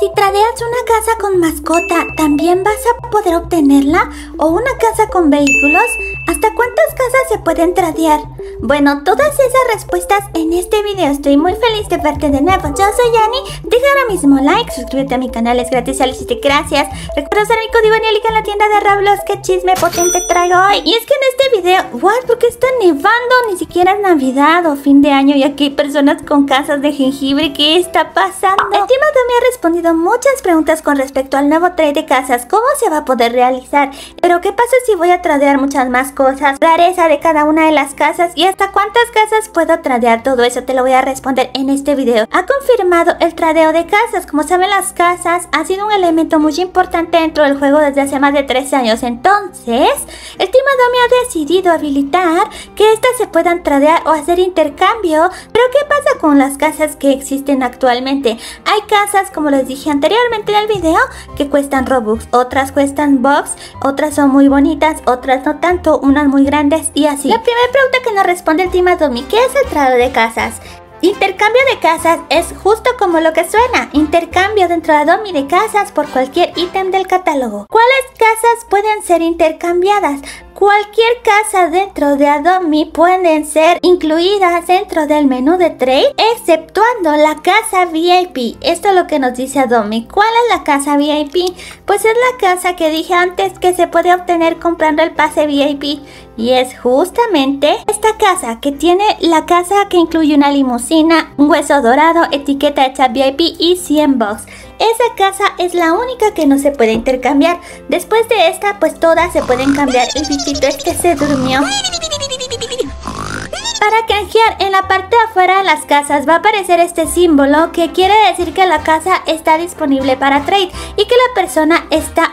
Si tradeas una casa con mascota, ¿también vas a poder obtenerla? ¿O una casa con vehículos? ¿Hasta cuántas casas se pueden tradear? Bueno, todas esas respuestas en este video. Estoy muy feliz de verte de nuevo. Yo soy Yanni. Deja ahora mismo like, suscríbete a mi canal, es gratis, solicite gracias. Recuerda usar mi código Nielica en la tienda de Roblox. ¡Qué chisme potente traigo hoy! Y es que en este video, ¿what? ¿Por qué está nevando? Ni siquiera es Navidad o fin de año y aquí hay personas con casas de jengibre. ¿Qué está pasando? El tema ha respondido muchas preguntas con respecto al nuevo trade de casas. ¿Cómo se va a poder realizar? Pero ¿qué pasa si voy a tradear muchas más cosas? Rareza de cada una de las casas y hasta cuántas casas puedo tradear. Todo eso te lo voy a responder en este video. Ha confirmado el tradeo de casas. Como saben las casas ha sido un elemento muy importante dentro del juego desde hace más de 3 años. Entonces, el Team Adobe ha decidido habilitar que estas se puedan tradear o hacer intercambio. Pero ¿qué pasa con las casas que existen actualmente? Hay casas, como les dije anteriormente en el video, que cuestan Robux. Otras cuestan Box, otras son muy bonitas, otras no tanto, unas muy grandes y así. La primera pregunta que nos responde el Team Adobe, ¿qué es el tradeo de casas? Intercambio de casas es justo como lo que suena, intercambio dentro de Adobe de casas por cualquier ítem del catálogo. ¿Cuáles casas pueden ser intercambiadas? Cualquier casa dentro de Adobe pueden ser incluidas dentro del menú de trade, exceptuando la casa VIP. Esto es lo que nos dice Adobe. ¿Cuál es la casa VIP? Pues es la casa que dije antes que se puede obtener comprando el pase VIP. Y es justamente esta casa que tiene la casa que incluye una limusina, un hueso dorado, etiqueta hecha VIP y 100 bucks. Esa casa es la única que no se puede intercambiar. Después de esta, pues todas se pueden cambiar. El bichito este se durmió. Para canjear en la parte de afuera de las casas va a aparecer este símbolo que quiere decir que la casa está disponible para trade y que la persona está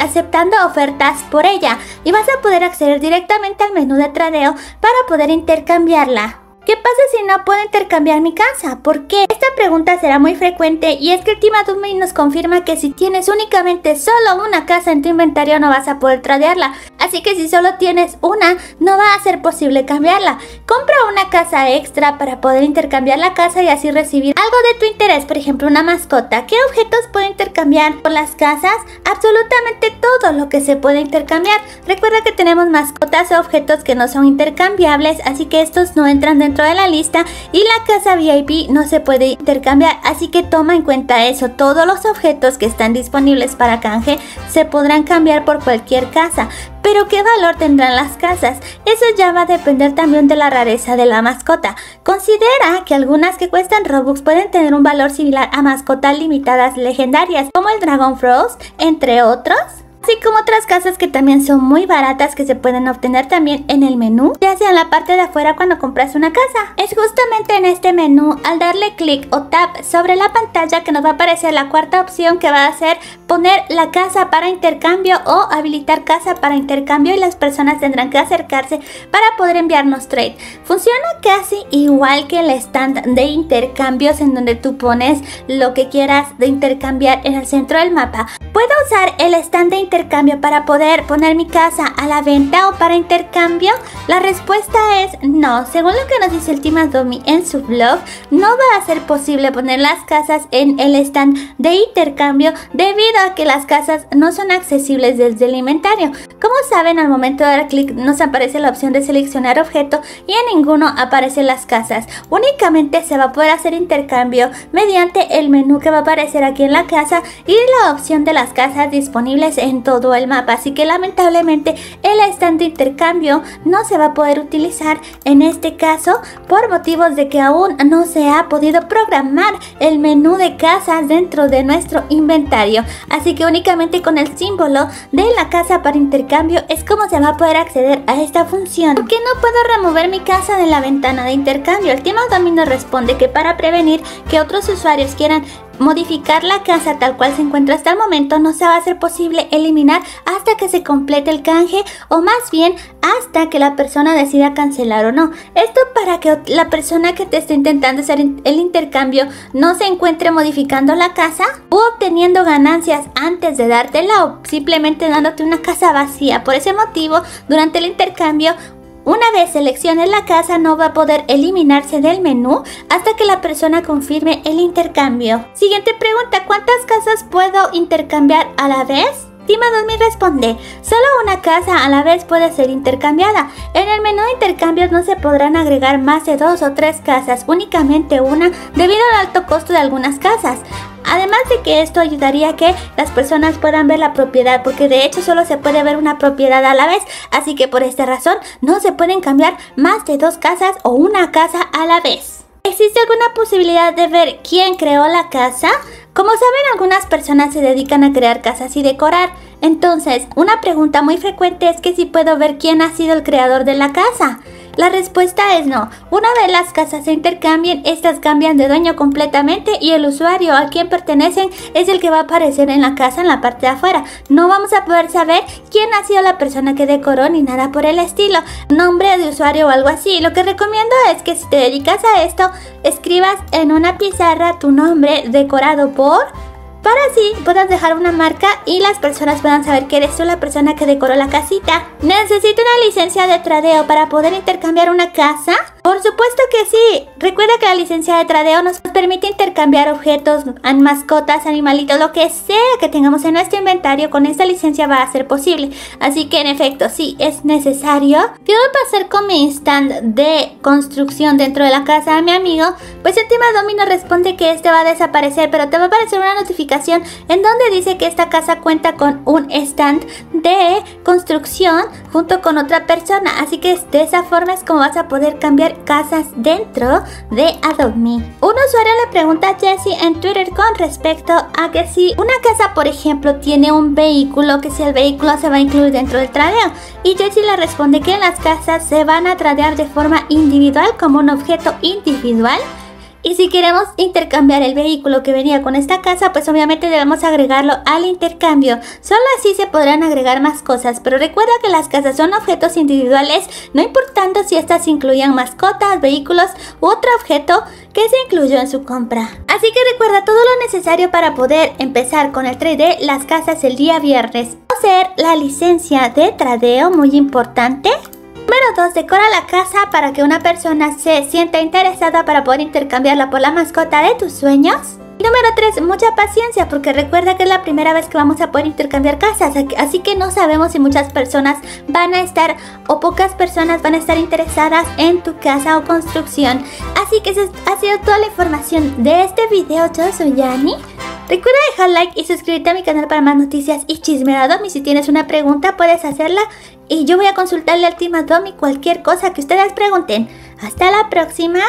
aceptando ofertas por ella y vas a poder acceder directamente al menú de tradeo para poder intercambiarla. ¿Qué pasa si no puedo intercambiar mi casa? ¿Por qué? Esta pregunta será muy frecuente y es que el Team nos confirma que si tienes únicamente solo una casa en tu inventario no vas a poder tradearla. Así que si solo tienes una, no va a ser posible cambiarla. Compra una casa extra para poder intercambiar la casa y así recibir algo de tu interés, por ejemplo una mascota. ¿Qué objetos puedo intercambiar con las casas? Absolutamente todo lo que se puede intercambiar. Recuerda que tenemos mascotas o objetos que no son intercambiables, así que estos no entran dentro de la lista y la casa VIP no se puede intercambiar, así que toma en cuenta eso. Todos los objetos que están disponibles para canje se podrán cambiar por cualquier casa. Pero ¿qué valor tendrán las casas? Eso ya va a depender también de la rareza de la mascota. Considera que algunas que cuestan Robux pueden tener un valor similar a mascotas limitadas legendarias, como el Dragon Frost, entre otros así como otras casas que también son muy baratas que se pueden obtener también en el menú, ya sea en la parte de afuera cuando compras una casa. Es justamente en este menú, al darle clic o tap sobre la pantalla que nos va a aparecer la cuarta opción que va a ser poner la casa para intercambio o habilitar casa para intercambio y las personas tendrán que acercarse para poder enviarnos trade. Funciona casi igual que el stand de intercambios en donde tú pones lo que quieras de intercambiar en el centro del mapa. Puedo usar el stand de intercambio para poder poner mi casa a la venta o para intercambio? La respuesta es no. Según lo que nos dice el Team Adobe en su blog, no va a ser posible poner las casas en el stand de intercambio debido que las casas no son accesibles desde el inventario. Como saben, al momento de dar clic nos aparece la opción de seleccionar objeto y en ninguno aparecen las casas. Únicamente se va a poder hacer intercambio mediante el menú que va a aparecer aquí en la casa y la opción de las casas disponibles en todo el mapa. Así que lamentablemente el stand intercambio no se va a poder utilizar en este caso por motivos de que aún no se ha podido programar el menú de casas dentro de nuestro inventario así que únicamente con el símbolo de la casa para intercambio es como se va a poder acceder a esta función. ¿Por qué no puedo remover mi casa de la ventana de intercambio? El tema nos responde que para prevenir que otros usuarios quieran Modificar la casa tal cual se encuentra hasta el momento no se va a ser posible eliminar hasta que se complete el canje o más bien hasta que la persona decida cancelar o no. Esto para que la persona que te esté intentando hacer el intercambio no se encuentre modificando la casa o obteniendo ganancias antes de dártela o simplemente dándote una casa vacía. Por ese motivo, durante el intercambio Una vez selecciones la casa no va a poder eliminarse del menú hasta que la persona confirme el intercambio. Siguiente pregunta, ¿cuántas casas puedo intercambiar a la vez? Tima me responde, solo una casa a la vez puede ser intercambiada. En el menú de intercambios no se podrán agregar más de dos o tres casas, únicamente una debido al alto costo de algunas casas. Además de que esto ayudaría a que las personas puedan ver la propiedad, porque de hecho solo se puede ver una propiedad a la vez, así que por esta razón no se pueden cambiar más de dos casas o una casa a la vez. ¿Existe alguna posibilidad de ver quién creó la casa? Como saben, algunas personas se dedican a crear casas y decorar. Entonces, una pregunta muy frecuente es que si puedo ver quién ha sido el creador de la casa. La respuesta es no. Una vez las casas se intercambien, estas cambian de dueño completamente y el usuario a quien pertenecen es el que va a aparecer en la casa en la parte de afuera. No vamos a poder saber quién ha sido la persona que decoró ni nada por el estilo, nombre de usuario o algo así. Lo que recomiendo es que si te dedicas a esto, escribas en una pizarra tu nombre decorado por para así puedas dejar una marca y las personas puedan saber que eres tú la persona que decoró la casita. ¿Necesito una licencia de tradeo para poder intercambiar una casa? Por supuesto que sí. Recuerda que la licencia de tradeo nos permite intercambiar objetos, mascotas, animalitos, lo que sea que tengamos en nuestro inventario. Con esta licencia va a ser posible. Así que en efecto, sí es necesario. ¿Qué voy a pasar con mi stand de construcción dentro de la casa de mi amigo? Pues el tema Domino responde que este va a desaparecer, pero te va a aparecer una notificación en donde dice que esta casa cuenta con un stand de construcción junto con otra persona. Así que de esa forma es como vas a poder cambiar casas dentro de Adobe Me. Un usuario le pregunta a Jessie en Twitter con respecto a que si una casa, por ejemplo, tiene un vehículo, que si el vehículo se va a incluir dentro del tradeo. Y Jessie le responde que las casas se van a tradear de forma individual como un objeto individual y si queremos intercambiar el vehículo que venía con esta casa, pues obviamente debemos agregarlo al intercambio. Solo así se podrán agregar más cosas, pero recuerda que las casas son objetos individuales, no importando si estas incluyan mascotas, vehículos u otro objeto que se incluyó en su compra. Así que recuerda todo lo necesario para poder empezar con el trade las casas el día viernes. Hacer la licencia de tradeo, muy importante. Número 2. Decora la casa para que una persona se sienta interesada para poder intercambiarla por la mascota de tus sueños. Número 3. Mucha paciencia porque recuerda que es la primera vez que vamos a poder intercambiar casas. Así que no sabemos si muchas personas van a estar o pocas personas van a estar interesadas en tu casa o construcción. Así que esa ha sido toda la información de este video. Yo soy Yani. Recuerda dejar like y suscribirte a mi canal para más noticias y chismeado. Y si tienes una pregunta puedes hacerla y yo voy a consultarle al Team Adomi cualquier cosa que ustedes pregunten. Hasta la próxima.